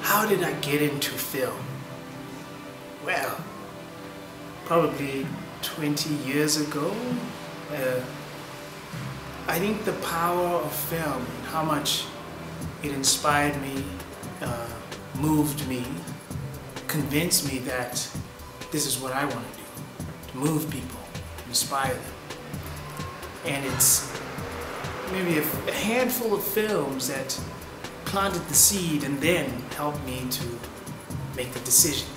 how did I get into film? Well, probably 20 years ago. Uh, I think the power of film, and how much it inspired me, uh, moved me, convinced me that this is what I want to do, to move people, inspire them. And it's maybe a, a handful of films that planted the seed and then helped me to make the decision.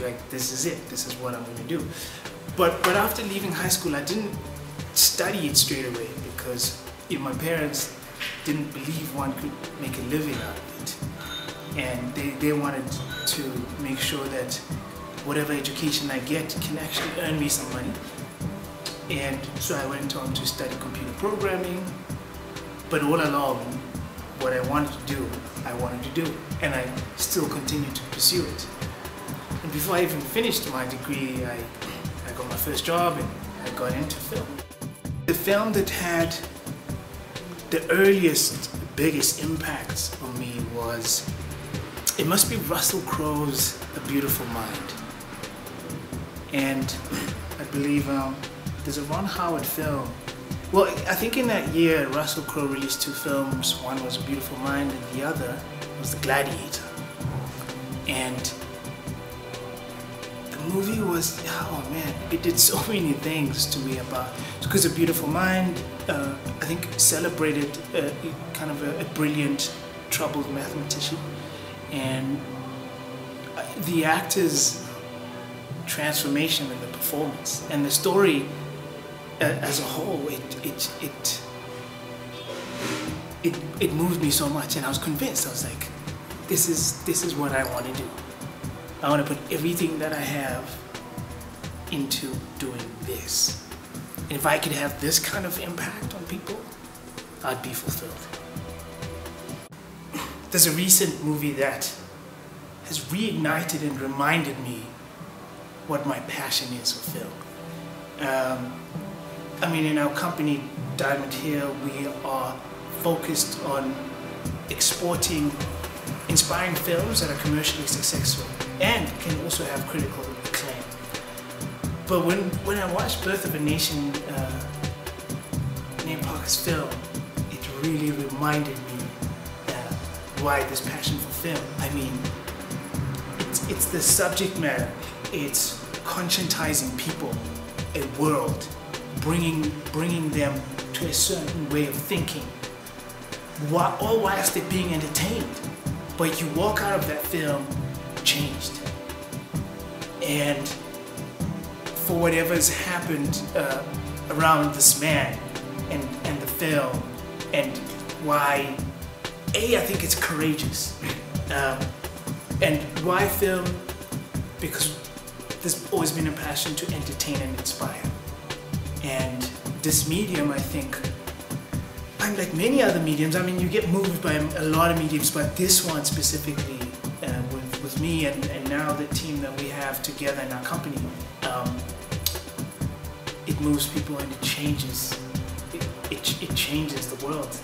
Like, this is it, this is what I'm gonna do. But, but after leaving high school, I didn't study it straight away because you know, my parents didn't believe one could make a living out of it. And they, they wanted to make sure that whatever education I get can actually earn me some money. And so I went on to study computer programming, but all along, what I wanted to do, I wanted to do, and I still continue to pursue it. And before I even finished my degree, I, I got my first job and I got into film. The film that had the earliest, biggest impact on me was, it must be Russell Crowe's A Beautiful Mind. And I believe um, there's a Ron Howard film. Well, I think in that year, Russell Crowe released two films. One was A Beautiful Mind and the other was The Gladiator. And the movie was, oh man, it did so many things to me about, because A Beautiful Mind, uh, I think celebrated uh, kind of a, a brilliant, troubled mathematician. And the actors transformation in the performance and the story as a whole it it it it it moved me so much and I was convinced. I was like this is this is what I want to do. I want to put everything that I have into doing this. And if I could have this kind of impact on people I'd be fulfilled. There's a recent movie that has reignited and reminded me what my passion is for film. Um, I mean, in our company, Diamond Hill, we are focused on exporting inspiring films that are commercially successful and can also have critical acclaim. But when, when I watched Birth of a Nation, uh, Nate Parker's film, it really reminded me uh, why this passion for film. I mean, it's, it's the subject matter it's conscientizing people, a world, bringing, bringing them to a certain way of thinking, while, all whilst they're being entertained. But you walk out of that film changed. And for whatever has happened uh, around this man and, and the film, and why, A, I think it's courageous. Um, and why film? Because there's always been a passion to entertain and inspire. And this medium, I think, unlike many other mediums, I mean, you get moved by a lot of mediums, but this one specifically, uh, with, with me and, and now the team that we have together in our company, um, it moves people and it changes, it, it, it changes the world.